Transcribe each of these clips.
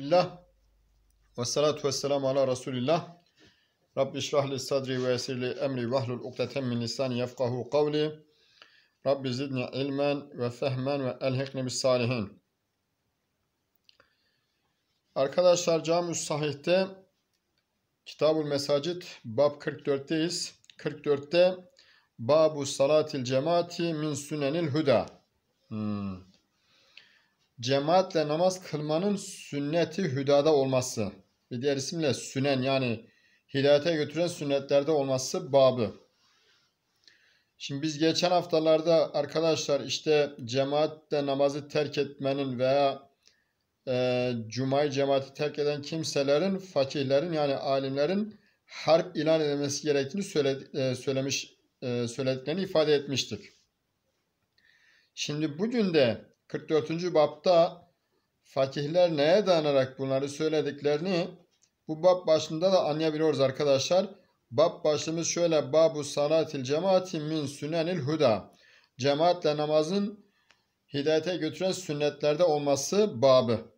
Elhamdülillah. Ve salatu ve selamu ala Resulillah. Rabbi şrah li sadri ve yesir li emri ve ahlul ukdeten min lisani yefkahu kavli. Rabbi zidni ilmen ve fehmen ve elhikni bis salihin. Arkadaşlar Camus Sahih'te Kitabul Mesacit Bab 44'teyiz. 44'te Babu Salatil Cemaati min Sünenil Huda. Hmm cemaatle namaz kılmanın sünneti hüdada olması. Bir diğer isimle sünen yani hidayete götüren sünnetlerde olması babı. Şimdi biz geçen haftalarda arkadaşlar işte cemaatle namazı terk etmenin veya e, cumayı cemaati terk eden kimselerin, fakihlerin yani alimlerin harp ilan edilmesi gerektiğini söyle, e, söylemiş e, söylediklerini ifade etmiştik. Şimdi bugün de 44. bapta fakihler neye dayanarak bunları söylediklerini bu bab başında da anlayabiliyoruz arkadaşlar. Bab başlığımız şöyle. Babu salatil cemaati min sünenil huda. Cemaatle namazın hidayete götüren sünnetlerde olması babı.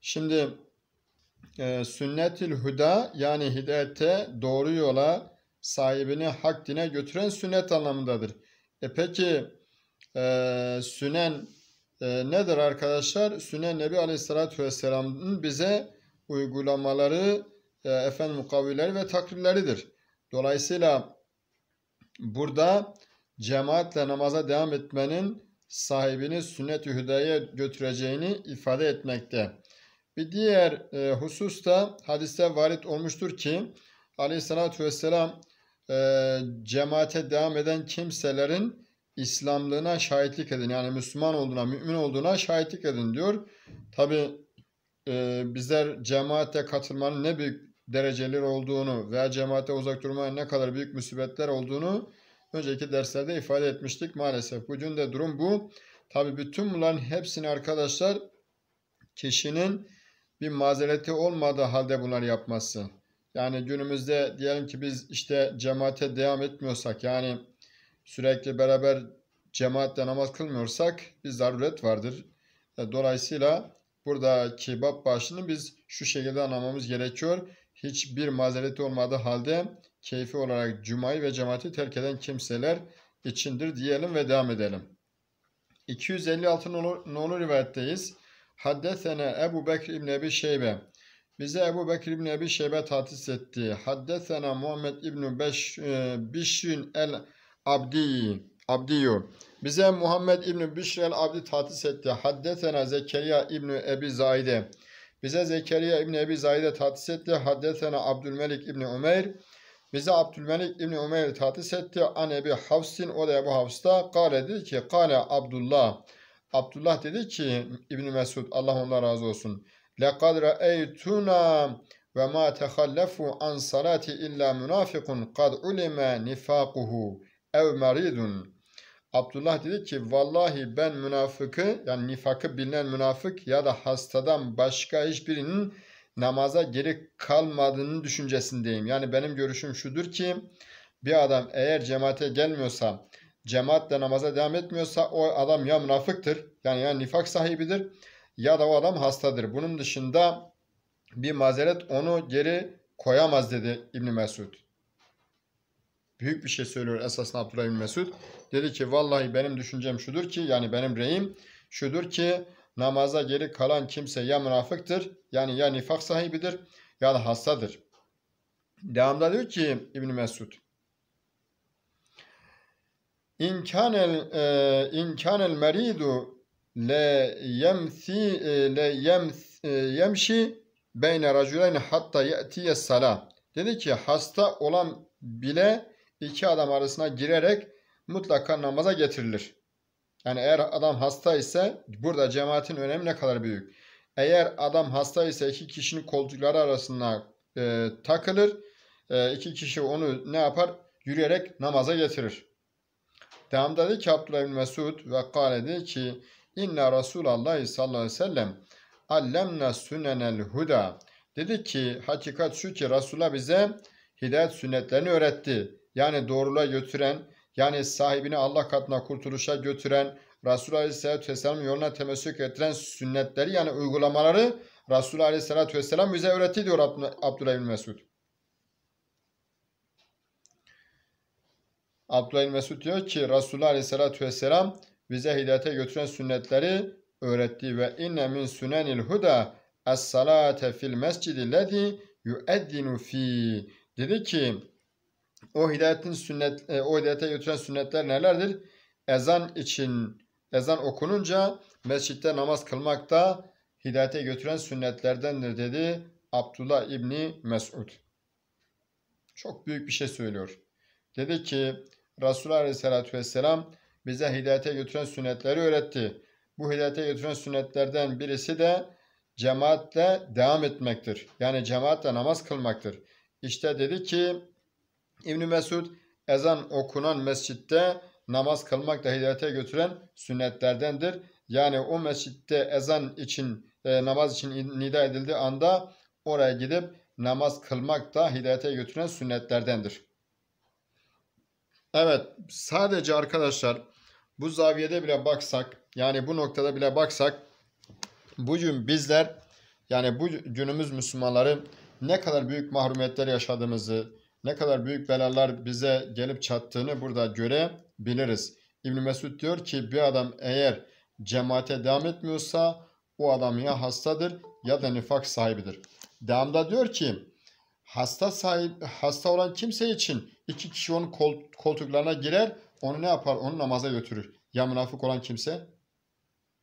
Şimdi e, sünnetil huda yani hidayete doğru yola sahibini hak dine götüren sünnet anlamındadır. E peki e, sünen e, nedir arkadaşlar? Sünen Nebi Aleyhisselatü Vesselam'ın bize uygulamaları, e, efendim mukavvileri ve takrirleridir. Dolayısıyla burada cemaatle namaza devam etmenin sahibini sünnet-i hüdaya götüreceğini ifade etmekte. Bir diğer e, husus da hadiste varit olmuştur ki aleyhissalatü vesselam e, cemaate devam eden kimselerin İslamlığına şahitlik edin. Yani Müslüman olduğuna, mümin olduğuna şahitlik edin diyor. Tabi e, bizler cemaate katılmanın ne büyük dereceleri olduğunu veya cemaate uzak durmanın ne kadar büyük musibetler olduğunu önceki derslerde ifade etmiştik maalesef. Bugün de durum bu. Tabi bütün bunların hepsini arkadaşlar kişinin bir mazereti olmadığı halde bunları yapması. Yani günümüzde diyelim ki biz işte cemaate devam etmiyorsak yani sürekli beraber cemaatle namaz kılmıyorsak bir zaruret vardır. E, dolayısıyla buradaki bab başını biz şu şekilde anlamamız gerekiyor. Hiçbir mazereti olmadığı halde keyfi olarak cumayı ve cemaati terk eden kimseler içindir diyelim ve devam edelim. 256 nolu, nolu rivayetteyiz. Haddesene Ebu Bekir İbni Ebi Şeybe bize Ebu Bekir İbni Ebi Şeybe tatis etti. Haddesena Muhammed İbni Beş, e, Bişrin el Abdi, Abdiyu. Bize Muhammed İbni Bişr el Abdi tatis etti. Haddesena Zekeriya İbni Ebi Zayde. Bize Zekeriya İbni Ebi Zayde tatis etti. Haddesena Abdülmelik İbni Umeyr. Bize Abdülmelik İbni Umeyr tatis etti. An Ebi Havsin o da Ebu Havs'ta. Kale dedi ki Kale Abdullah. Abdullah dedi ki İbni Mesud Allah ondan razı olsun. لَقَدْ رَأَيْتُنَا وَمَا تَخَلَّفُوا عَنْ صَلَاتِ إِلَّا مُنَافِقٌ قَدْ عُلِمَ نِفَاقُهُ ev maridun. Abdullah dedi ki vallahi ben münafıkı yani nifakı bilinen münafık ya da hastadan başka hiçbirinin namaza geri kalmadığının düşüncesindeyim. Yani benim görüşüm şudur ki bir adam eğer cemaate gelmiyorsa, cemaatle namaza devam etmiyorsa o adam ya münafıktır yani ya nifak sahibidir ya da o adam hastadır. Bunun dışında bir mazeret onu geri koyamaz dedi İbn Mesud. Büyük bir şey söylüyor esasında Abdullah İbn Mesud. Dedi ki vallahi benim düşüncem şudur ki yani benim reyim şudur ki namaza geri kalan kimse ya münafıktır yani ya nifak sahibidir ya da hastadır. Devamda diyor ki İbn Mesud İnkanel e, inkanel meridu le yemsi le yems, yemşi beyne raculayni hatta ye'tiye sala. Dedi ki hasta olan bile iki adam arasına girerek mutlaka namaza getirilir. Yani eğer adam hasta ise burada cemaatin önemi ne kadar büyük. Eğer adam hasta ise iki kişinin koltukları arasına e, takılır. E, iki kişi onu ne yapar? Yürüyerek namaza getirir. Devamda dedi ki Abdullah bin Mesud ve kâle dedi ki İnne Resulallah sallallahu aleyhi ve sellem allemna sünenel huda. Dedi ki hakikat şu ki Resulullah bize hidayet sünnetlerini öğretti. Yani doğruluğa götüren, yani sahibini Allah katına kurtuluşa götüren, Resulullah Aleyhisselatü Vesselam yoluna temessük ettiren sünnetleri yani uygulamaları Resulullah Aleyhisselatü Vesselam bize öğretti diyor Abdullah İbni Mesud. Abdullah İbni Mesud diyor ki Resulullah Aleyhisselatü Vesselam bize hidayete götüren sünnetleri öğretti ve inne min sunenil huda es-salate fil mescidi lezi yueddinu fi dedi ki o hidayetin sünnet e, o hidayete götüren sünnetler nelerdir? Ezan için ezan okununca mescitte namaz kılmak da hidayete götüren sünnetlerdendir dedi Abdullah İbni Mesud. Çok büyük bir şey söylüyor. Dedi ki Resulullah Aleyhisselatü Vesselam bize hidayete götüren sünnetleri öğretti. Bu hidayete götüren sünnetlerden birisi de cemaatle devam etmektir. Yani cemaatle namaz kılmaktır. İşte dedi ki İbn Mesud ezan okunan mescitte namaz kılmak da hidayete götüren sünnetlerdendir. Yani o mescitte ezan için e, namaz için nida edildiği anda oraya gidip namaz kılmak da hidayete götüren sünnetlerdendir. Evet sadece arkadaşlar bu zaviyede bile baksak yani bu noktada bile baksak bugün bizler yani bu günümüz Müslümanları ne kadar büyük mahrumiyetler yaşadığımızı, ne kadar büyük belalar bize gelip çattığını burada görebiliriz. İbn Mesud diyor ki bir adam eğer cemaate devam etmiyorsa o adam ya hastadır ya da nifak sahibidir. Devamda diyor ki hasta sahip hasta olan kimse için iki kişi onun koltuklarına girer onu ne yapar? Onu namaza götürür. Ya münafık olan kimse?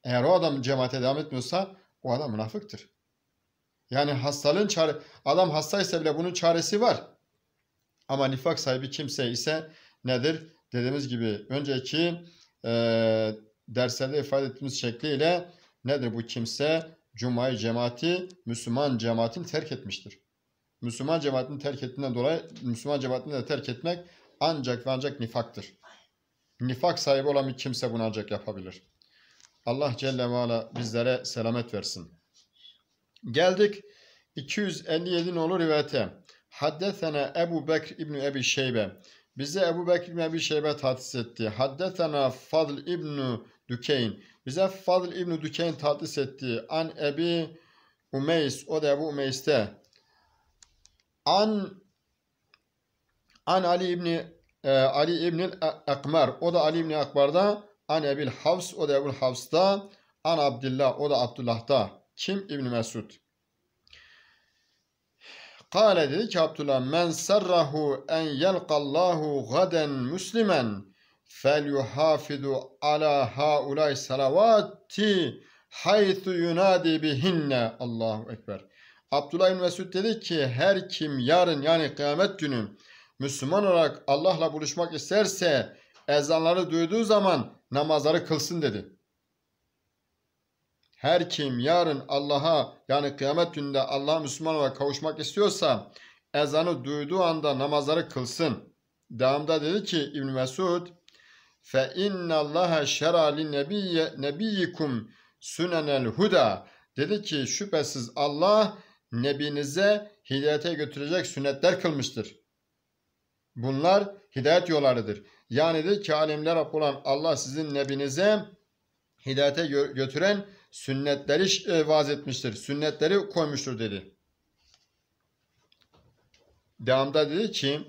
Eğer o adam cemaate devam etmiyorsa o adam münafıktır. Yani hastalığın çare adam hastaysa bile bunun çaresi var. Ama nifak sahibi kimse ise nedir? Dediğimiz gibi önceki e, derslerde ifade ettiğimiz şekliyle nedir bu kimse? Cuma'yı cemaati, Müslüman cemaatini terk etmiştir. Müslüman cemaatini terk ettiğinden dolayı Müslüman cemaatini de terk etmek ancak ve ancak nifaktır. Nifak sahibi olan bir kimse bunu ancak yapabilir. Allah Celle ve Ala bizlere selamet versin. Geldik 257 nolu rivayete. Haddesena Ebu Bekr İbni Ebi Şeybe. Bize Ebu Bekr İbni Ebi Şeybe tahsis etti. Haddesena Fadl İbni Dükeyn. Bize Fadl İbni Dükeyn tahsis etti. An Ebi Umeys. O da Ebu Umeys'te. An An Ali İbni e, Ali İbni Akmer. O da Ali İbni Akbar'da. An Ebil Havs. O da Ebu Havs'ta. An Abdullah. O da Abdullah'ta. Kim? İbni Mesud. Kale dedi ki Abdullah men serrahu en yelqallahu gaden muslimen fel yuhafidu ala haulay salavati haythu yunadi bihinne Allahu Ekber. Abdullah İbni Mesud dedi ki her kim yarın yani kıyamet günü Müslüman olarak Allah'la buluşmak isterse ezanları duyduğu zaman namazları kılsın dedi. Her kim yarın Allah'a yani kıyamet gününde Allah'a Müslüman olarak kavuşmak istiyorsa ezanı duyduğu anda namazları kılsın. Devamda dedi ki İbn Mesud fe inna Allaha şera li nebiyyikum sunenel huda dedi ki şüphesiz Allah nebinize hidayete götürecek sünnetler kılmıştır. Bunlar hidayet yollarıdır. Yani de ki alemler olan Allah sizin nebinize hidayete götüren sünnetleri e, vaaz etmiştir. Sünnetleri koymuştur dedi. Devamda dedi ki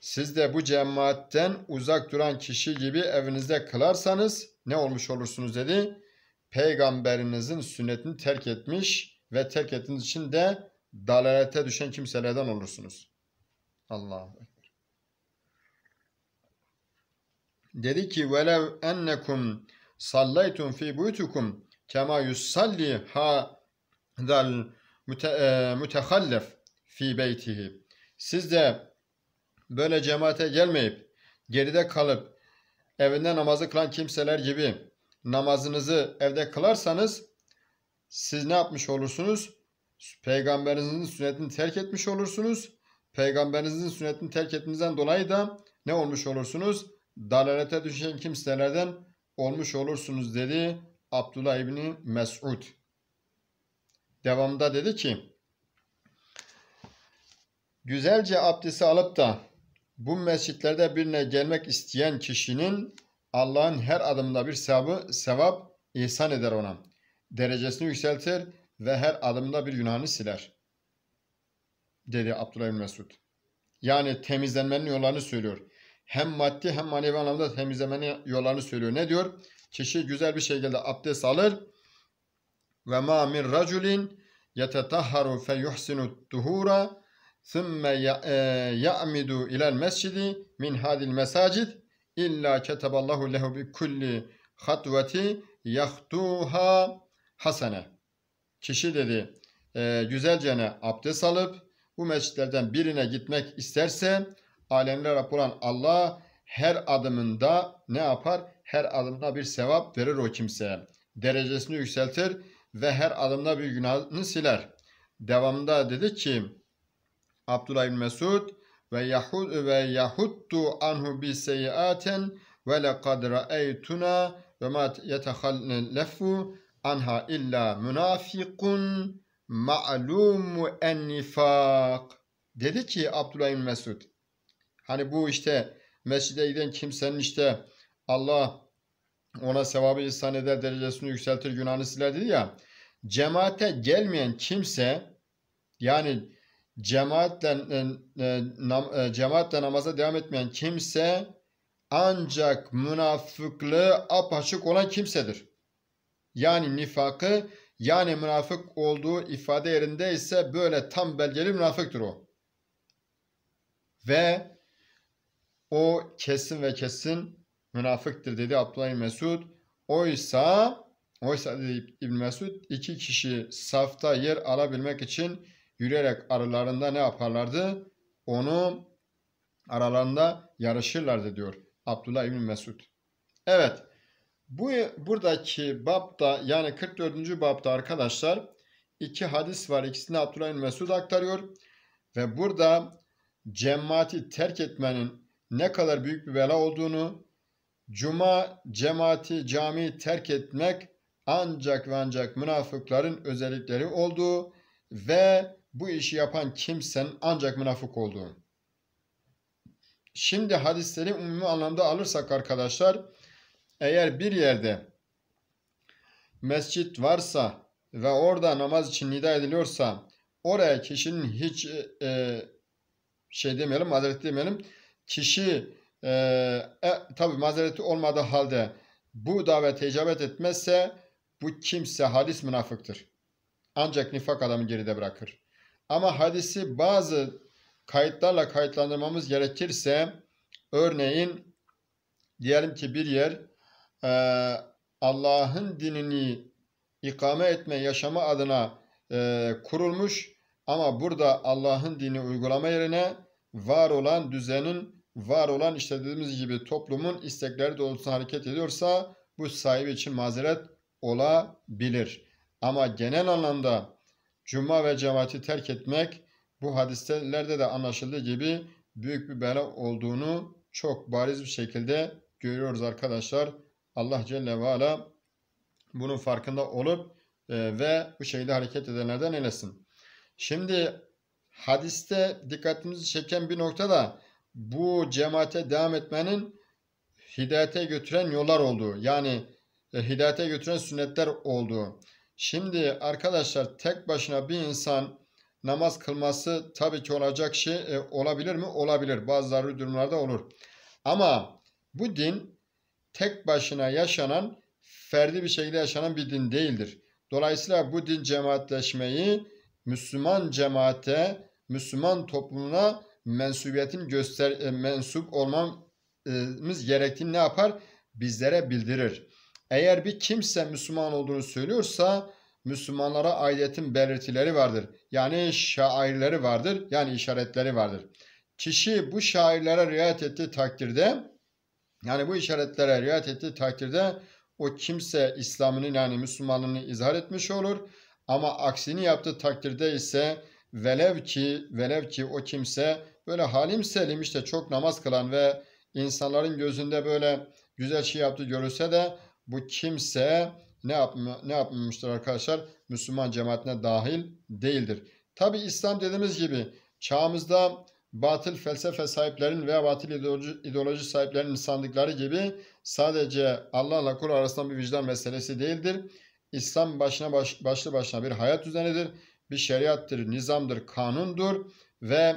siz de bu cemaatten uzak duran kişi gibi evinizde kılarsanız ne olmuş olursunuz dedi. Peygamberinizin sünnetini terk etmiş ve terk ettiğiniz için de dalalete düşen kimselerden olursunuz. Allahu Ekber. Dedi ki velev ennekum sallaytum fi buyutukum kema yusalli hadal e, mütehallef fi beytihi. Siz de böyle cemaate gelmeyip geride kalıp evinde namazı kılan kimseler gibi namazınızı evde kılarsanız siz ne yapmış olursunuz? Peygamberinizin sünnetini terk etmiş olursunuz. Peygamberinizin sünnetini terk ettiğinizden dolayı da ne olmuş olursunuz? Dalalete düşen kimselerden olmuş olursunuz dedi Abdullah İbni Mes'ud. Devamında dedi ki güzelce abdesti alıp da bu mescitlerde birine gelmek isteyen kişinin Allah'ın her adımında bir sevabı, sevap ihsan eder ona. Derecesini yükseltir ve her adımda bir günahını siler. Dedi Abdullah bin Mesud. Yani temizlenmenin yollarını söylüyor. Hem maddi hem manevi anlamda temizlemenin yollarını söylüyor. Ne diyor? Kişi güzel bir şekilde abdest alır ve ma min raculin yetetahharu fe yuhsinu tuhura thumme ya'midu ilal mescidi min hadil mesacid illa ketaballahu lehu bi kulli hatveti yahtuha hasene. Kişi dedi e, güzelce abdest alıp bu mescitlerden birine gitmek isterse alemler Rabbi olan Allah her adımında ne yapar? Her adımda bir sevap verir o kimseye. Derecesini yükseltir ve her adımda bir günahını siler. Devamında dedi ki Abdullah bin Mesud ve yahud ve yahuttu anhu bi seyiaten ve laqad ra'aytuna ve ma yetehallafu anha illa münafikun ma'lumu en nifak. Dedi ki Abdullah bin Mesud hani bu işte mescide giden kimsenin işte Allah ona sevabı ihsan eder, derecesini yükseltir, günahını siler dedi ya. Cemaate gelmeyen kimse yani cemaatle, e, e, cemaatle namaza devam etmeyen kimse ancak münafıklığı apaçık olan kimsedir. Yani nifakı yani münafık olduğu ifade yerinde ise böyle tam belgeli münafıktır o. Ve o kesin ve kesin münafıktır dedi Abdullah Mesud. Oysa oysa dedi İbn Mesud iki kişi safta yer alabilmek için yürüyerek aralarında ne yaparlardı? Onu aralarında yarışırlardı diyor Abdullah İbn Mesud. Evet. Bu buradaki babda yani 44. babda arkadaşlar iki hadis var. İkisini Abdullah bin Mesud aktarıyor. Ve burada cemaati terk etmenin ne kadar büyük bir bela olduğunu, cuma cemaati camiyi terk etmek ancak ve ancak münafıkların özellikleri olduğu ve bu işi yapan kimsenin ancak münafık olduğu. Şimdi hadisleri umumi anlamda alırsak arkadaşlar eğer bir yerde mescit varsa ve orada namaz için nida ediliyorsa oraya kişinin hiç e, şey demeyelim mazeret demeyelim kişi e, e, tabi mazereti olmadığı halde bu davete icabet etmezse bu kimse hadis münafıktır. Ancak nifak adamı geride bırakır. Ama hadisi bazı kayıtlarla kayıtlandırmamız gerekirse örneğin diyelim ki bir yer e, Allah'ın dinini ikame etme, yaşama adına e, kurulmuş ama burada Allah'ın dini uygulama yerine var olan düzenin, var olan işte dediğimiz gibi toplumun istekleri doğrultusunda hareket ediyorsa bu sahibi için mazeret olabilir. Ama genel anlamda cuma ve cemaati terk etmek bu hadislerde de anlaşıldığı gibi büyük bir bela olduğunu çok bariz bir şekilde görüyoruz arkadaşlar. Allah Celle ve Ala bunun farkında olup e, ve bu şekilde hareket edenlerden eylesin. Şimdi hadiste dikkatimizi çeken bir nokta da bu cemaate devam etmenin hidayete götüren yollar olduğu. Yani e, hidayete götüren sünnetler olduğu. Şimdi arkadaşlar tek başına bir insan namaz kılması tabii ki olacak şey e, olabilir mi? Olabilir. Bazı durumlarda olur. Ama bu din tek başına yaşanan, ferdi bir şekilde yaşanan bir din değildir. Dolayısıyla bu din cemaatleşmeyi Müslüman cemaate, Müslüman toplumuna mensubiyetin göster e, mensup olmamız gerektiğini ne yapar? Bizlere bildirir. Eğer bir kimse Müslüman olduğunu söylüyorsa Müslümanlara aidiyetin belirtileri vardır. Yani şairleri vardır. Yani işaretleri vardır. Kişi bu şairlere riayet ettiği takdirde yani bu işaretlere riayet ettiği takdirde o kimse İslam'ını yani Müslümanlığını izhar etmiş olur. Ama aksini yaptığı takdirde ise velev ki velev ki o kimse böyle halim selim işte çok namaz kılan ve insanların gözünde böyle güzel şey yaptığı görülse de bu kimse ne yapma, ne yapmamıştır arkadaşlar? Müslüman cemaatine dahil değildir. Tabi İslam dediğimiz gibi çağımızda batıl felsefe sahiplerinin veya batıl ideoloji, ideoloji sahiplerinin sandıkları gibi sadece Allah'la kul arasında bir vicdan meselesi değildir. İslam başına baş, başlı başına bir hayat düzenidir, bir şeriattır, nizamdır, kanundur ve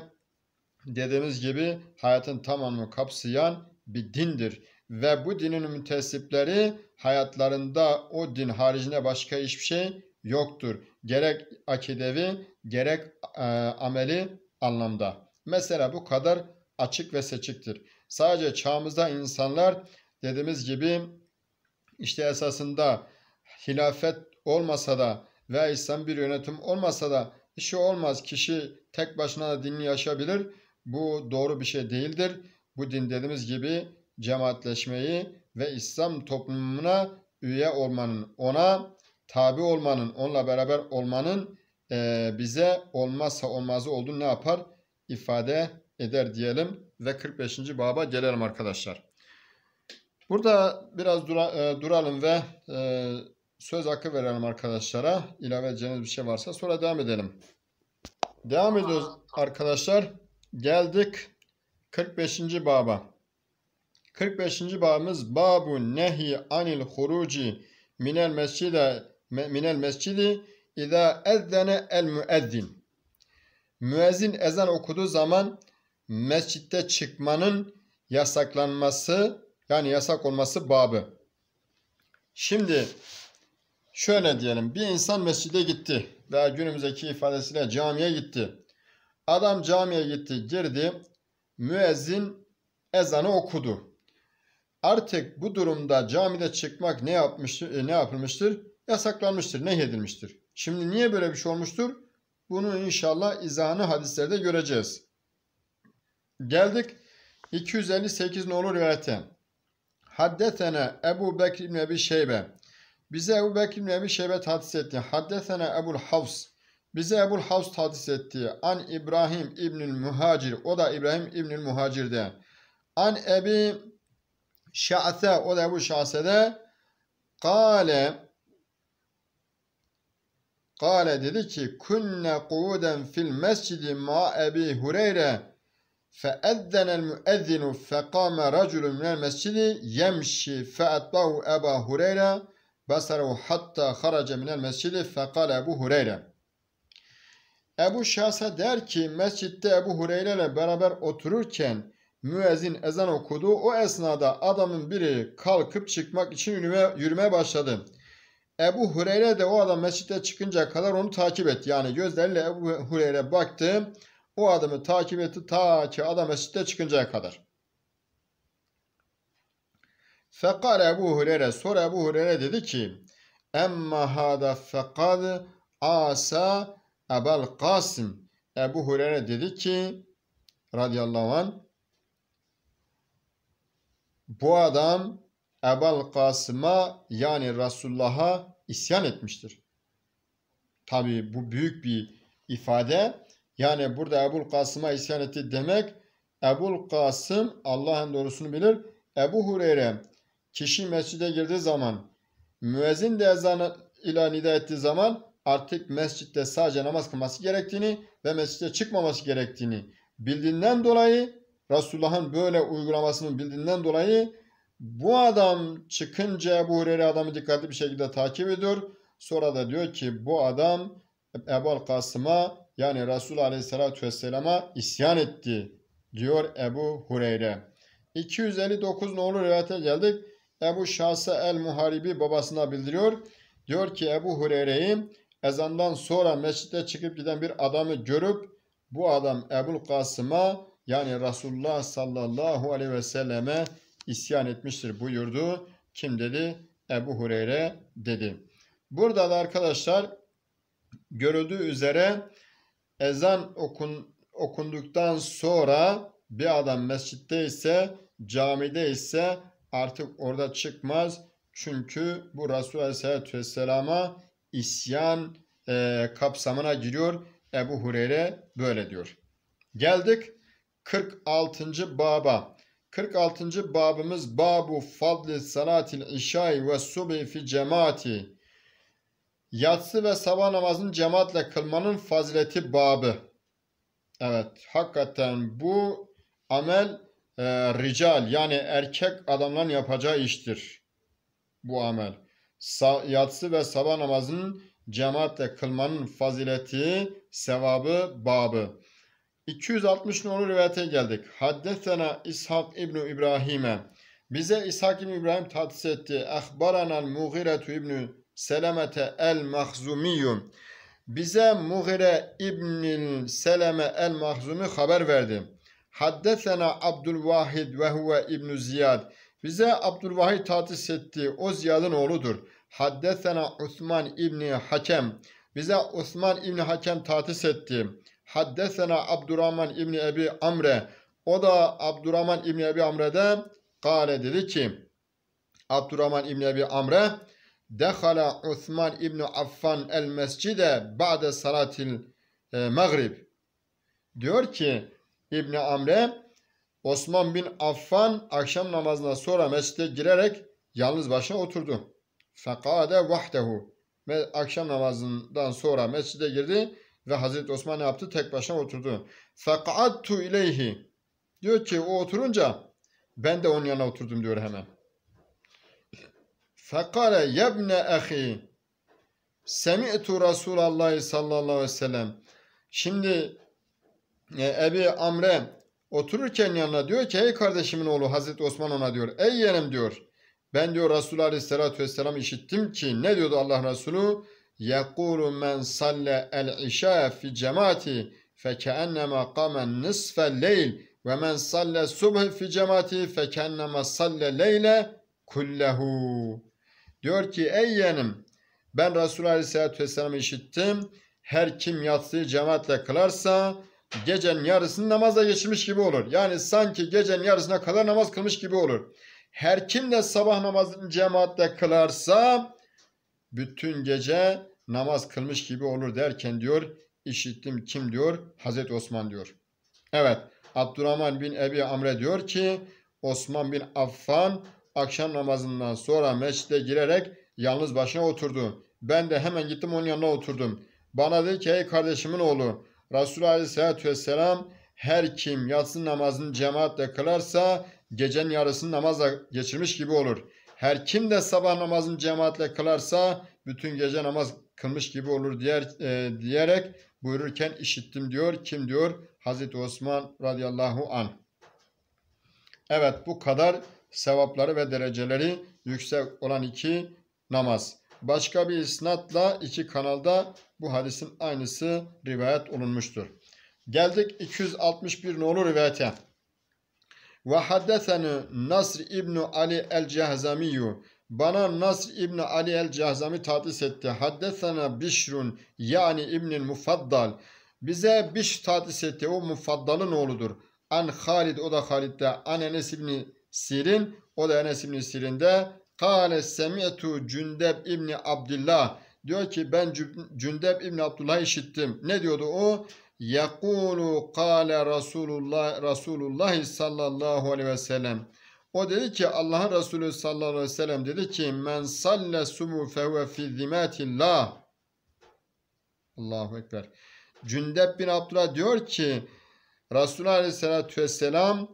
dediğimiz gibi hayatın tamamını kapsayan bir dindir. Ve bu dinin müntesipleri hayatlarında o din haricinde başka hiçbir şey yoktur. Gerek akidevi gerek e, ameli anlamda. Mesela bu kadar açık ve seçiktir. Sadece çağımızda insanlar dediğimiz gibi işte esasında hilafet olmasa da veya İslam bir yönetim olmasa da işi olmaz. Kişi tek başına da dinini yaşayabilir. Bu doğru bir şey değildir. Bu din dediğimiz gibi cemaatleşmeyi ve İslam toplumuna üye olmanın, ona tabi olmanın, onunla beraber olmanın e, bize olmazsa olmazı olduğunu ne yapar? ifade eder diyelim ve 45. baba gelelim arkadaşlar. Burada biraz dura, e, duralım ve e, söz hakkı verelim arkadaşlara. İlave edeceğiniz bir şey varsa sonra devam edelim. Devam ediyoruz arkadaşlar. Geldik 45. baba. 45. babımız babu nehi anil huruci minel mescide minel mescidi İza ezzene el müezzin. Müezzin ezan okuduğu zaman mescitte çıkmanın yasaklanması yani yasak olması babı. Şimdi şöyle diyelim bir insan mescide gitti veya günümüzdeki ifadesiyle camiye gitti. Adam camiye gitti girdi müezzin ezanı okudu. Artık bu durumda camide çıkmak ne yapmıştır, ne yapılmıştır? Yasaklanmıştır, nehyedilmiştir. Şimdi niye böyle bir şey olmuştur? Bunu inşallah izahını hadislerde göreceğiz. Geldik 258 nolu rivayete. Haddetene Ebu Bekir İbni Ebi Şeybe. Bize Ebu Bekir İbni Ebi Şeybe hadis etti. Haddetene Ebul Havs. Bize Ebul Havs hadis etti. An İbrahim İbnül Muhacir. O da İbrahim İbnül Muhacir'de. An Ebi Şa'se. O da Ebu Şa'se'de. Kale Kale dedi ki kunne kuuden fil mescidi ma Ebi Hureyre فأذن المؤذن فقام رجل من المسجد يمشي فأتبعه أبا هريرة بصره حتى خرج من المسجد فقال Ebu Hureyre Ebu Şahsa der ki mescitte Ebu Hureyre ile beraber otururken müezzin ezan okudu. O esnada adamın biri kalkıp çıkmak için yürüme, yürümeye başladı. Ebu Hureyre de o adam mescide çıkınca kadar onu takip etti. Yani gözleriyle Ebu Hureyre baktı. O adamı takip etti ta ki adam mescide çıkıncaya kadar. Fekal Ebu Hureyre sonra Ebu Hureyre dedi ki Emma hada fekad asa Ebel Kasım Ebu Hureyre dedi ki radıyallahu an bu adam Ebal Kasım'a yani Resulullah'a isyan etmiştir. Tabi bu büyük bir ifade. Yani burada Ebul Kasım'a isyan etti demek Ebul Kasım Allah'ın doğrusunu bilir. Ebu Hureyre kişi mescide girdiği zaman müezzin de ezanı ilan nida ettiği zaman artık mescitte sadece namaz kılması gerektiğini ve mescide çıkmaması gerektiğini bildiğinden dolayı Resulullah'ın böyle uygulamasını bildiğinden dolayı bu adam çıkınca Ebu Hureyre adamı dikkatli bir şekilde takip ediyor. Sonra da diyor ki bu adam Ebu Kasım'a yani Resulullah Aleyhisselatü Vesselam'a isyan etti diyor Ebu Hureyre. 259 nolu rivayete geldik. Ebu Şahsa el Muharibi babasına bildiriyor. Diyor ki Ebu Hureyre'yi ezandan sonra mescide çıkıp giden bir adamı görüp bu adam Ebu Kasım'a yani Resulullah sallallahu aleyhi ve selleme isyan etmiştir buyurdu. Kim dedi? Ebu Hureyre dedi. Burada da arkadaşlar görüldüğü üzere ezan okun, okunduktan sonra bir adam mescitte ise camide ise artık orada çıkmaz. Çünkü bu Resulü Aleyhisselatü Vesselam'a isyan e, kapsamına giriyor. Ebu Hureyre böyle diyor. Geldik 46. baba. 46. babımız Babu Fadli Salatil İşai ve Subhi fi Cemaati. Yatsı ve sabah namazını cemaatle kılmanın fazileti babı. Evet, hakikaten bu amel e, rical yani erkek adamların yapacağı iştir. Bu amel. Yatsı ve sabah namazının cemaatle kılmanın fazileti, sevabı, babı. 260 numaralı rivayete geldik. Haddesena İshak İbni İbrahim'e. Bize İshak İbni İbrahim tahsis etti. Ahbaranal Mughiretu İbni Selemete el Mahzumiyyum. Bize Mughire İbnil Seleme el Mahzumi haber verdi. Haddesena Abdülvahid ve huve İbn Ziyad. Bize Abdülvahid tahsis etti. O Ziyad'ın oğludur. Haddesena Osman İbni Hakem. Bize Osman İbni Hakem tahsis etti. Haddesena Abdurrahman İbni Ebi Amre. O da Abdurrahman İbni Ebi Amre'de kale dedi ki Abdurrahman İbni Ebi Amre Dekhala Osman İbni Affan el mescide ba'de salatil e, maghrib. Diyor ki İbni Amre Osman bin Affan akşam namazına sonra mescide girerek yalnız başına oturdu. Fekade vahdehu. Akşam namazından sonra mescide girdi ve Hazreti Osman ne yaptı? Tek başına oturdu. Fekadtu ileyhi. Diyor ki o oturunca ben de onun yanına oturdum diyor hemen. Fekale yebne ahi Semi'tu Resulallah sallallahu aleyhi ve sellem. Şimdi e, Ebi Amre otururken yanına diyor ki ey kardeşimin oğlu Hazreti Osman ona diyor. Ey yeğenim diyor. Ben diyor Resulullah aleyhissalatü vesselam işittim ki ne diyordu Allah Resulü? Salle el işa fi cemaati fekennema qamen nisfe leyl ve men salle subh fi cemaati fekennema salle leyle kullehu. Diyor ki ey yeğenim ben Resulullah Aleyhisselatü Vesselam'ı işittim. Her kim yatsıyı cemaatle kılarsa gecenin yarısını namaza geçirmiş gibi olur. Yani sanki gecenin yarısına kadar namaz kılmış gibi olur. Her kim de sabah namazını cemaatle kılarsa bütün gece namaz kılmış gibi olur derken diyor işittim kim diyor Hazreti Osman diyor. Evet Abdurrahman bin Ebi Amre diyor ki Osman bin Affan akşam namazından sonra mescide girerek yalnız başına oturdu. Ben de hemen gittim onun yanına oturdum. Bana dedi ki ey kardeşimin oğlu Resulullah Aleyhisselatü Vesselam her kim yatsı namazını cemaatle kılarsa gecenin yarısını namazla geçirmiş gibi olur. Her kim de sabah namazını cemaatle kılarsa bütün gece namaz kılmış gibi olur diyer, e, diyerek buyururken işittim diyor. Kim diyor? Hazreti Osman radıyallahu an. Evet bu kadar sevapları ve dereceleri yüksek olan iki namaz. Başka bir isnatla iki kanalda bu hadisin aynısı rivayet olunmuştur. Geldik 261 nolu rivayete. Ve haddeseni Nasr İbni Ali el-Cehzamiyu. Bana Nasr İbni Ali el-Cehzami tahsis etti. Haddesena Bişrun yani İbnil Mufaddal. Bize Biş tahsis etti. O Mufaddal'ın oğludur. An Halid o da Halid'de. An Enes İbni Sirin o da Enes İbni Sirin'de. Kale semi'tu Cündeb İbni Abdullah. Diyor ki ben Cündeb İbni Abdullah işittim. Ne diyordu o? Yekulu kâle Resulullah, Resulullah sallallahu aleyhi ve sellem. O dedi ki Allah'ın Resulü sallallahu aleyhi ve sellem dedi ki men salle sumu fehuve fi zimatillah. Allahu Ekber. Cündeb bin Abdullah diyor ki Resulullah aleyhissalatü vesselam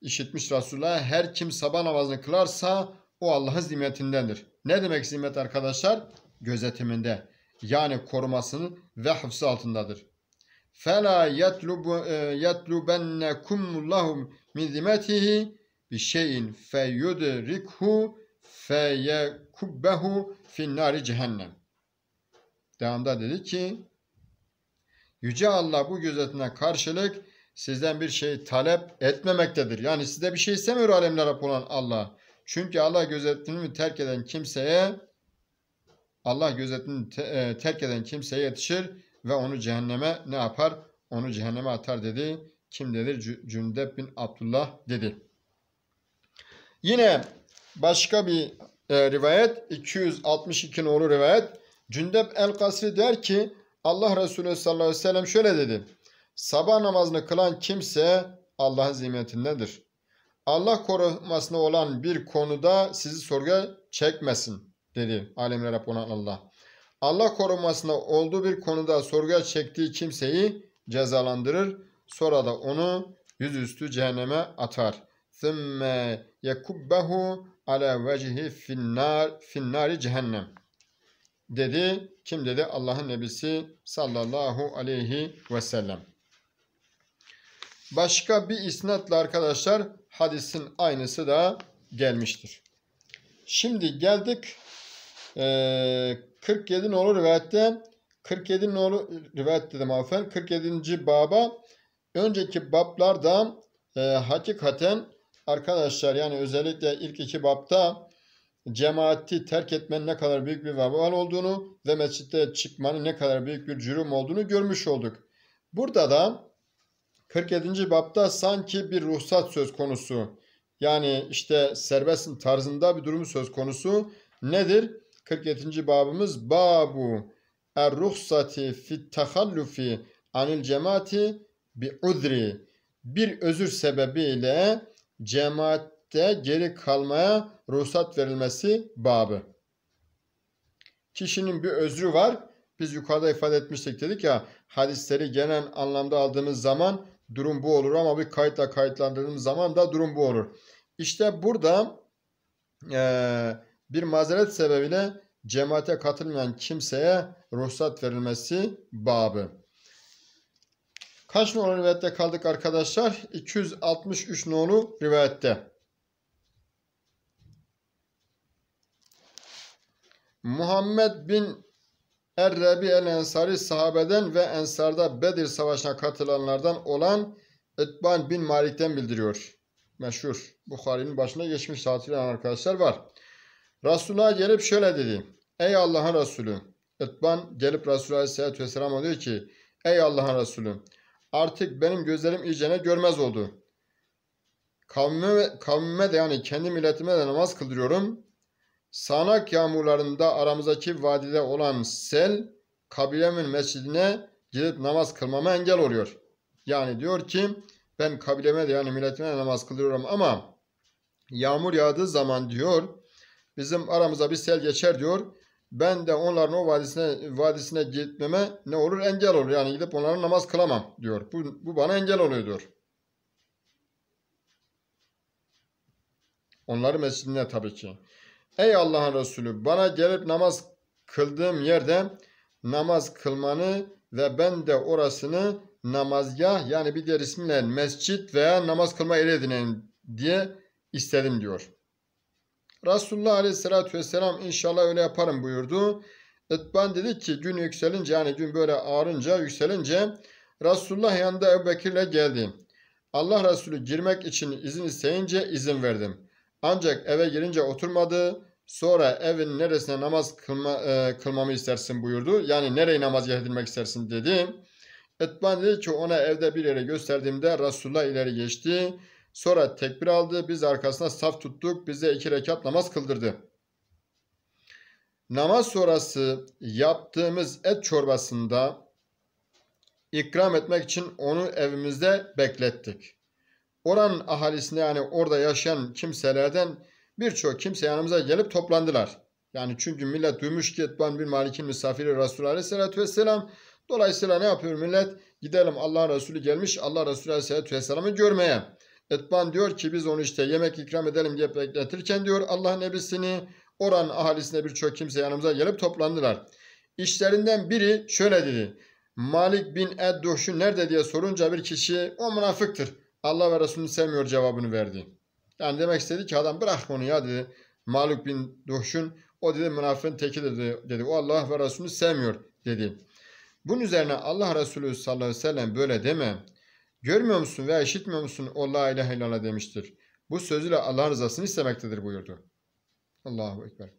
işitmiş Resulullah her kim sabah namazını kılarsa o Allah'ın zimmetindendir. Ne demek zimmet arkadaşlar? Gözetiminde. Yani korumasının ve hıfzı altındadır. فَلَا يَطْلُبَنَّكُمُ اللّٰهُ مِنْ ذِمَتِهِ بِشَيْءٍ فَيُدْرِكْهُ فَيَكُبَّهُ فِي النَّارِ cehennem. Devamda dedi ki Yüce Allah bu gözetimine karşılık sizden bir şey talep etmemektedir. Yani size bir şey istemiyor alemler olan Allah. Çünkü Allah gözetimini terk eden kimseye Allah gözetimini te, terk eden kimseye yetişir ve onu cehenneme ne yapar? Onu cehenneme atar dedi. Kim dedi? Cündep bin Abdullah dedi. Yine başka bir e, rivayet 262 nolu rivayet Cündep el-Kasri der ki Allah Resulü sallallahu aleyhi ve sellem şöyle dedi. Sabah namazını kılan kimse Allah'ın zimmetindedir. Allah korumasına olan bir konuda sizi sorguya çekmesin dedi alemlere olan Allah. Allah korumasına olduğu bir konuda sorguya çektiği kimseyi cezalandırır. Sonra da onu yüzüstü cehenneme atar. ثُمَّ يَكُبَّهُ عَلَى وَجْهِ فِي النَّارِ cehennem. Dedi. Kim dedi? Allah'ın Nebisi sallallahu aleyhi ve sellem. Başka bir isnatla arkadaşlar hadisin aynısı da gelmiştir. Şimdi geldik e, 47 nolu rivayette 47 nolu rivayet dedim aferin 47. baba önceki bablarda e, hakikaten arkadaşlar yani özellikle ilk iki babta cemaati terk etmenin ne kadar büyük bir vebal olduğunu ve mescitte çıkmanın ne kadar büyük bir cürüm olduğunu görmüş olduk. Burada da 47. babda sanki bir ruhsat söz konusu. Yani işte serbest tarzında bir durum söz konusu. Nedir? 47. babımız babu er ruhsati fit tahallufi anil cemaati bi udri. Bir özür sebebiyle cemaatte geri kalmaya ruhsat verilmesi babı. Kişinin bir özrü var. Biz yukarıda ifade etmiştik dedik ya hadisleri genel anlamda aldığımız zaman durum bu olur ama bir kayıtla kayıtlandırdığımız zaman da durum bu olur. İşte burada e, bir mazeret sebebiyle cemaate katılmayan kimseye ruhsat verilmesi babı. Kaç nolu rivayette kaldık arkadaşlar? 263 nolu rivayette. Muhammed bin Errebi el Ensari sahabeden ve Ensar'da Bedir Savaşı'na katılanlardan olan Etban bin Malik'ten bildiriyor. Meşhur. Bukhari'nin başına geçmiş hatırlayan arkadaşlar var. Resulullah gelip şöyle dedi. Ey Allah'ın Resulü. Etban gelip Resulullah Aleyhisselatü Vesselam'a diyor ki Ey Allah'ın Resulü artık benim gözlerim iyicene görmez oldu. Kavmime, kavmime de yani kendi milletime de namaz kıldırıyorum. Sanak yağmurlarında aramızdaki vadide olan sel kabilemin mescidine gidip namaz kılmama engel oluyor. Yani diyor ki ben kabileme de yani milletime namaz kılıyorum ama yağmur yağdığı zaman diyor bizim aramıza bir sel geçer diyor. Ben de onların o vadisine vadisine gitmeme ne olur engel olur. Yani gidip onların namaz kılamam diyor. Bu, bu bana engel oluyor diyor. Onların mescidine tabii ki. Ey Allah'ın Resulü bana gelip namaz kıldığım yerde namaz kılmanı ve ben de orasını namazgah yani bir diğer ismiyle mescit veya namaz kılma yeri edineyim diye istedim diyor. Resulullah Aleyhisselatü Vesselam inşallah öyle yaparım buyurdu. Etban dedi ki gün yükselince yani gün böyle ağrınca yükselince Resulullah yanında Ebu Bekir'le geldi. Allah Resulü girmek için izin isteyince izin verdim. Ancak eve girince oturmadı. Sonra evin neresine namaz kılma, e, kılmamı istersin buyurdu. Yani nereye namaz edilmek istersin dedi. Etban dedi ki ona evde bir yere gösterdiğimde Resulullah ileri geçti. Sonra tekbir aldı. Biz arkasına saf tuttuk. Bize iki rekat namaz kıldırdı. Namaz sonrası yaptığımız et çorbasında ikram etmek için onu evimizde beklettik. Oranın ahalisinde yani orada yaşayan kimselerden birçok kimse yanımıza gelip toplandılar. Yani çünkü millet duymuş ki Etban bin Malik'in misafiri Resulullah Aleyhisselatü Vesselam. Dolayısıyla ne yapıyor millet? Gidelim Allah Resulü gelmiş Allah Resulü Aleyhisselatü Vesselam'ı görmeye. Etban diyor ki biz onu işte yemek ikram edelim diye bekletirken diyor Allah'ın nebisini oranın ahalisinde birçok kimse yanımıza gelip toplandılar. İşlerinden biri şöyle dedi. Malik bin Edduhşu nerede diye sorunca bir kişi o münafıktır. Allah ve Resulünü sevmiyor cevabını verdi. Yani demek istedi ki adam bırak onu ya dedi. Malik bin Duhşun o dedi münafığın teki dedi, dedi. O Allah ve Resulünü sevmiyor dedi. Bunun üzerine Allah Resulü sallallahu aleyhi ve sellem böyle deme. Görmüyor musun veya işitmiyor musun o la ilahe illallah demiştir. Bu sözüyle Allah rızasını istemektedir buyurdu. Allahu Ekber.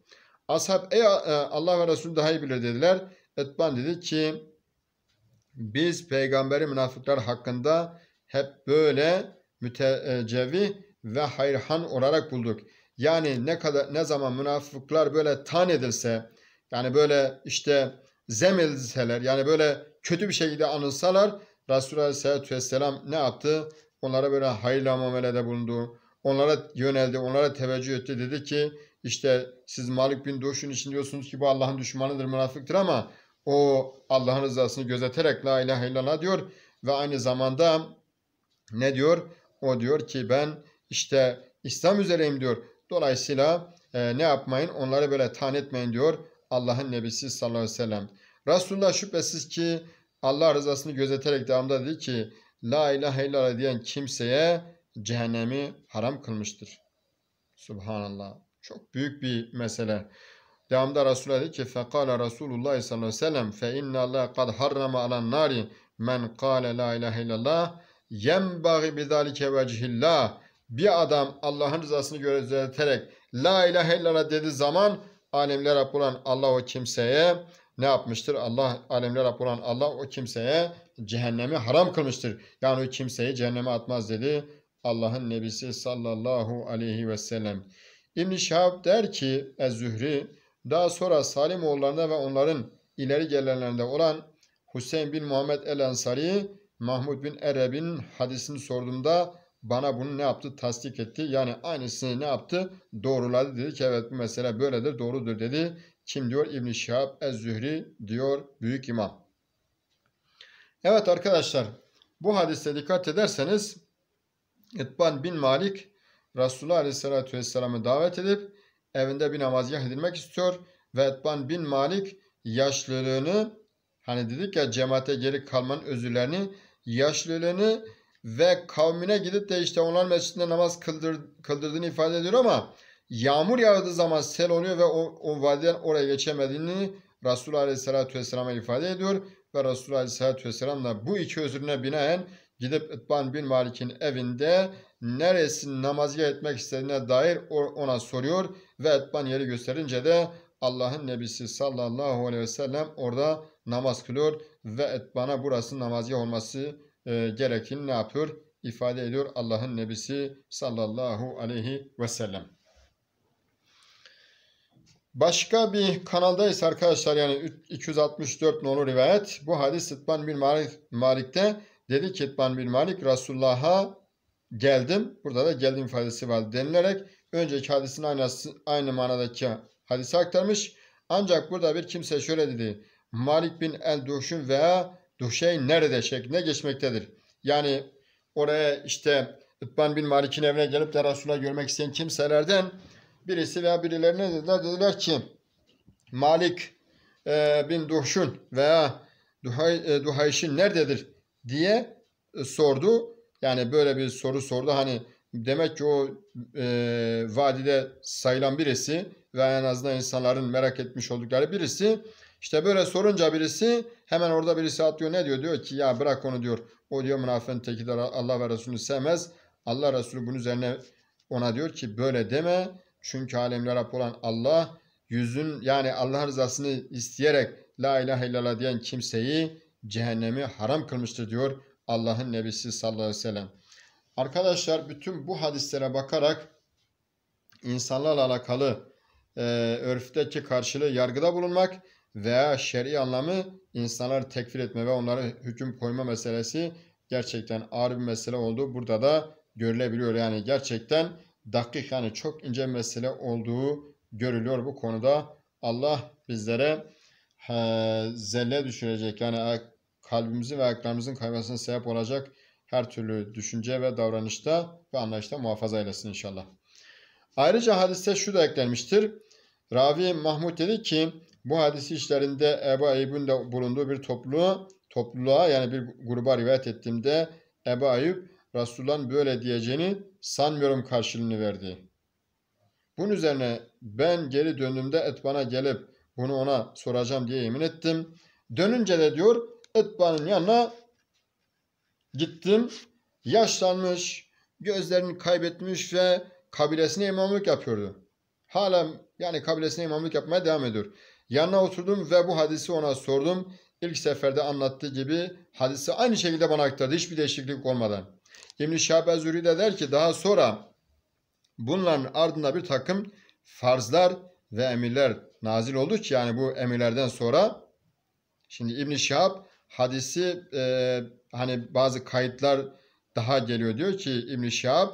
Ashab ey e, Allah ve Resulü daha iyi bilir dediler. Etban dedi ki biz peygamberi münafıklar hakkında hep böyle mütecevvi ve hayırhan olarak bulduk. Yani ne kadar ne zaman münafıklar böyle tan edilse yani böyle işte zem edilseler yani böyle kötü bir şekilde anılsalar Resulullah Aleyhisselatü Vesselam ne yaptı? Onlara böyle hayırlı muamelede bulundu. Onlara yöneldi, onlara teveccüh etti. Dedi ki işte siz Malik bin Duş'un için diyorsunuz ki bu Allah'ın düşmanıdır, münafıktır ama o Allah'ın rızasını gözeterek la ilahe illallah diyor ve aynı zamanda ne diyor? O diyor ki ben işte İslam üzereyim diyor. Dolayısıyla e, ne yapmayın? Onları böyle tan etmeyin diyor Allah'ın nebisi sallallahu aleyhi ve sellem. Resulullah şüphesiz ki Allah rızasını gözeterek devamda dedi ki La ilahe illallah diyen kimseye cehennemi haram kılmıştır. Subhanallah. Çok büyük bir mesele. Devamda Resulullah dedi ki fekale Resulullah sallallahu aleyhi ve sellem fe inna Allah kad harrama alan nari men kâle la ilahe illallah yenbagi bidalike vecihillah bir adam Allah'ın rızasını gözeterek la ilahe illallah dediği zaman alemler Rabbul Allah o kimseye ne yapmıştır? Allah alemler Rabbul Allah o kimseye cehennemi haram kılmıştır. Yani o kimseyi cehenneme atmaz dedi Allah'ın nebisi sallallahu aleyhi ve sellem. İbn Şahab der ki Ez-Zühri daha sonra Salim oğullarında ve onların ileri gelenlerinde olan Hüseyin bin Muhammed el-Ensari Mahmud bin Ereb'in hadisini sorduğumda bana bunu ne yaptı? Tasdik etti. Yani aynısını ne yaptı? Doğruladı. Dedi ki evet bu mesele böyledir, doğrudur dedi. Kim diyor? İbn Şihab Ez-Zühri diyor büyük imam. Evet arkadaşlar bu hadiste dikkat ederseniz İtban bin Malik Resulullah Aleyhisselatü Vesselam'ı davet edip evinde bir namazgah edilmek istiyor ve Etban bin Malik yaşlılığını hani dedik ya cemaate geri kalmanın özürlerini yaşlılığını ve kavmine gidip de işte onlar mescidinde namaz kıldır, kıldırdığını ifade ediyor ama yağmur yağdığı zaman sel oluyor ve o, o vadiden oraya geçemediğini Resulullah Aleyhisselatü Vesselam'a ifade ediyor ve Resulullah Aleyhisselatü Vesselam da bu iki özrüne binaen gidip İtban bin Malik'in evinde neresi namazga etmek istediğine dair ona soruyor ve etban yeri gösterince de Allah'ın Nebisi sallallahu aleyhi ve sellem orada namaz kılıyor ve etbana burası namazga olması e, gerektiğini ne yapıyor? ifade ediyor Allah'ın Nebisi sallallahu aleyhi ve sellem. Başka bir kanaldayız arkadaşlar yani 264 nolu rivayet. Bu hadis İtban bin Malik, Malik'te dedi ki İtban bin Malik Resulullah'a geldim. Burada da geldim ifadesi var denilerek önceki hadisin aynısı, aynı manadaki hadisi aktarmış. Ancak burada bir kimse şöyle dedi. Malik bin el Duhşun veya Duhşey nerede şeklinde geçmektedir. Yani oraya işte İtban bin Malik'in evine gelip de Resulullah görmek isteyen kimselerden birisi veya birileri ne dediler? Dediler ki Malik e, bin Duhşun veya Duhay, e, Duhayşin nerededir diye e, sordu. Yani böyle bir soru sordu. Hani demek ki o e, vadide sayılan birisi ve en azından insanların merak etmiş oldukları birisi işte böyle sorunca birisi hemen orada birisi atıyor ne diyor? Diyor ki ya bırak onu diyor. O diyor münafığın tekidir Allah ve Resulü sevmez. Allah Resulü bunun üzerine ona diyor ki böyle deme. Çünkü alemler olan Allah yüzün yani Allah rızasını isteyerek la ilahe illallah diyen kimseyi cehennemi haram kılmıştır diyor Allah'ın Nebisi sallallahu aleyhi ve sellem. Arkadaşlar bütün bu hadislere bakarak insanlarla alakalı e, örfteki karşılığı yargıda bulunmak veya şer'i anlamı insanları tekfir etme ve onlara hüküm koyma meselesi gerçekten ağır bir mesele olduğu burada da görülebiliyor. Yani gerçekten dakik yani çok ince mesele olduğu görülüyor bu konuda. Allah bizlere he, zelle düşürecek yani kalbimizin ve ayaklarımızın kaymasına sebep olacak her türlü düşünce ve davranışta ve anlayışta muhafaza eylesin inşallah. Ayrıca hadiste şu da eklenmiştir. Ravi Mahmud dedi ki bu hadisi işlerinde Ebu Ayyub'un da bulunduğu bir topluluğa, topluluğa yani bir gruba rivayet ettiğimde Ebu Ayyub Resulullah'ın böyle diyeceğini sanmıyorum karşılığını verdi. Bunun üzerine ben geri döndüğümde et bana gelip bunu ona soracağım diye yemin ettim. Dönünce de diyor Etba'nın yanına gittim. Yaşlanmış, gözlerini kaybetmiş ve kabilesine imamlık yapıyordu. Hala yani kabilesine imamlık yapmaya devam ediyor. Yanına oturdum ve bu hadisi ona sordum. İlk seferde anlattığı gibi hadisi aynı şekilde bana aktardı. Hiçbir değişiklik olmadan. İbn-i Şahab Ezuri de der ki daha sonra bunların ardında bir takım farzlar ve emirler nazil oldu ki yani bu emirlerden sonra şimdi İbn-i Şahab hadisi e, hani bazı kayıtlar daha geliyor diyor ki İbn Şihab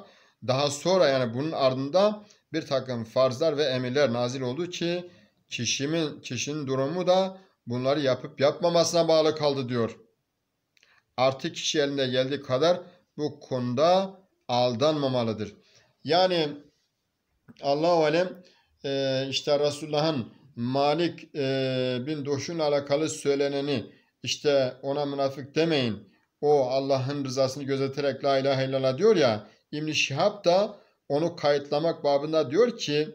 daha sonra yani bunun ardında bir takım farzlar ve emirler nazil oldu ki kişinin kişinin durumu da bunları yapıp yapmamasına bağlı kaldı diyor. Artık kişi elinde geldiği kadar bu konuda aldanmamalıdır. Yani Allah-u Alem e, işte Resulullah'ın Malik e, bin Doşun'la alakalı söyleneni işte ona münafık demeyin. O Allah'ın rızasını gözeterek la ilahe illallah diyor ya. İbn Şihab da onu kayıtlamak babında diyor ki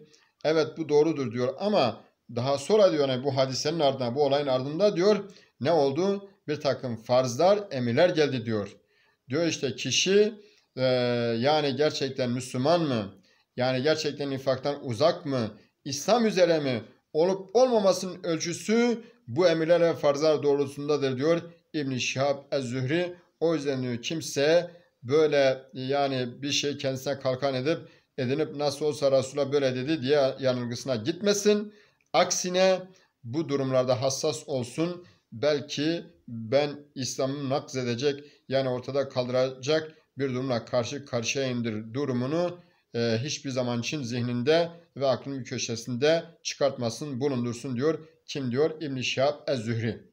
evet bu doğrudur diyor ama daha sonra diyor yani bu hadisenin ardından bu olayın ardında diyor ne oldu? Bir takım farzlar emirler geldi diyor. Diyor işte kişi e, yani gerçekten Müslüman mı? Yani gerçekten nifaktan uzak mı? İslam üzere mi? Olup olmamasının ölçüsü bu emirler ve farzlar doğrultusundadır diyor İbn Şihab Ez-Zühri. O yüzden diyor kimse böyle yani bir şey kendisine kalkan edip edinip nasıl olsa Resulullah böyle dedi diye yanılgısına gitmesin. Aksine bu durumlarda hassas olsun. Belki ben İslam'ı nakz edecek yani ortada kaldıracak bir durumla karşı karşıya indir durumunu e, hiçbir zaman için zihninde ve aklının bir köşesinde çıkartmasın, bulundursun diyor. Kim diyor? İbn-i Şihab Ez-Zühri.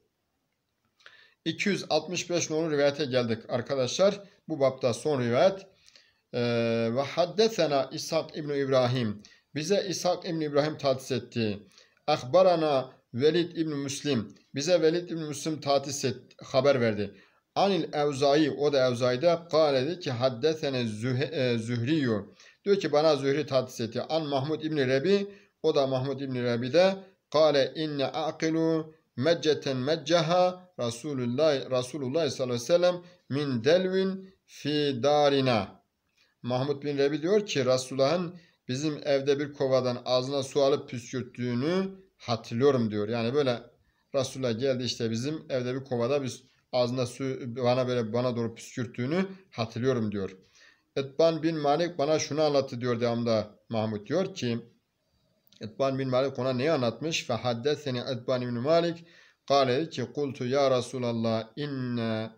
265 nolu rivayete geldik arkadaşlar. Bu bapta son rivayet. Ee, ve haddesena İshak İbni İbrahim. Bize İshak İbni İbrahim tahsis etti. Akbarana Velid İbni Müslim. Bize Velid İbni Müslim tahsis et, haber verdi. Anil Evzai, o da Evzai'de kâle ki haddesene e, Zühriyu. Diyor ki bana Zühri tahsis etti. An Mahmud İbni Rebi, o da Mahmud İbni Rebi'de kâle inne aqilu mecceten meccaha Resulullah, Resulullah sallallahu aleyhi ve sellem min delvin fi darina. Mahmud bin Rebi diyor ki Resulullah'ın bizim evde bir kovadan ağzına su alıp püskürttüğünü hatırlıyorum diyor. Yani böyle Resulullah geldi işte bizim evde bir kovada bir ağzına su bana böyle bana doğru püskürttüğünü hatırlıyorum diyor. Etban bin Malik bana şunu anlattı diyor devamda Mahmud diyor ki Etban bin Malik ona neyi anlatmış? Fe haddeseni Etban bin Malik kâle ki kultu ya Resulallah inne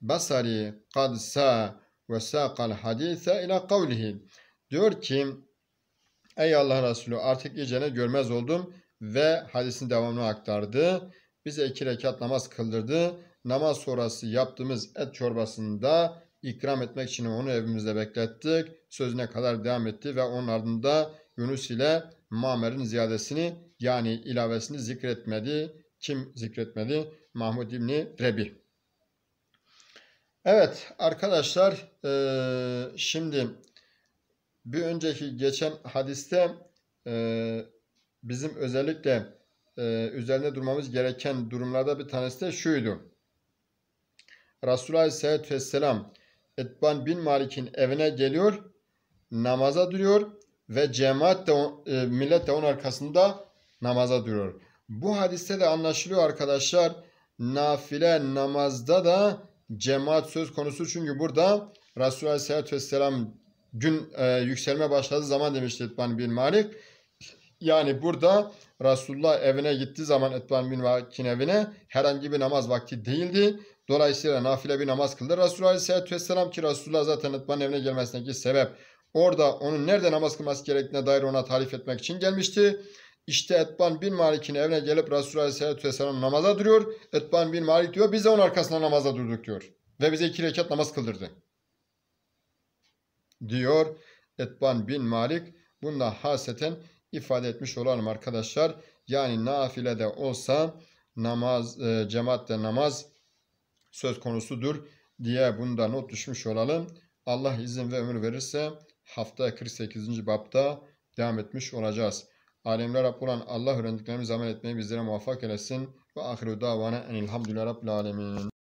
basari kad sa ve saqal hadise ila kavlihi. Diyor ki ey Allah Resulü artık iyicene görmez oldum ve hadisin devamını aktardı. Bize iki rekat namaz kıldırdı. Namaz sonrası yaptığımız et çorbasında ikram etmek için onu evimizde beklettik. Sözüne kadar devam etti ve onun ardında Yunus ile Mamer'in ziyadesini yani ilavesini zikretmedi. Kim zikretmedi? Mahmud İbni Rebi. Evet arkadaşlar şimdi bir önceki geçen hadiste bizim özellikle üzerinde durmamız gereken durumlarda bir tanesi de şuydu. Resulullah Aleyhisselatü Vesselam Etban bin Malik'in evine geliyor, namaza duruyor ve cemaat de e, millet de onun arkasında namaza duruyor. Bu hadiste de anlaşılıyor arkadaşlar. Nafile namazda da cemaat söz konusu çünkü burada Resulullah Aleyhisselatü Vesselam gün e, yükselme başladığı zaman demişti Etban bin Malik. Yani burada Resulullah evine gittiği zaman Etban bin Malik'in evine herhangi bir namaz vakti değildi. Dolayısıyla nafile bir namaz kıldı. Resulullah Aleyhisselatü Vesselam ki Resulullah zaten Etban'ın evine gelmesindeki sebep orada onun nerede namaz kılması gerektiğine dair ona tarif etmek için gelmişti. İşte Etban bin Malik'in evine gelip Resulullah Aleyhisselatü Vesselam namaza duruyor. Etban bin Malik diyor biz de onun arkasında namaza durduk diyor. Ve bize iki rekat namaz kıldırdı. Diyor Etban bin Malik. Bunda haseten ifade etmiş olalım arkadaşlar. Yani nafile de olsa namaz, e, cemaatle namaz söz konusudur diye bunda not düşmüş olalım. Allah izin ve ömür verirse hafta 48. bapta devam etmiş olacağız. Alemler olan Allah öğrendiklerimizi amel etmeyi bizlere muvaffak eylesin. Ve ahiru davana enilhamdülillah Rabbil alemin.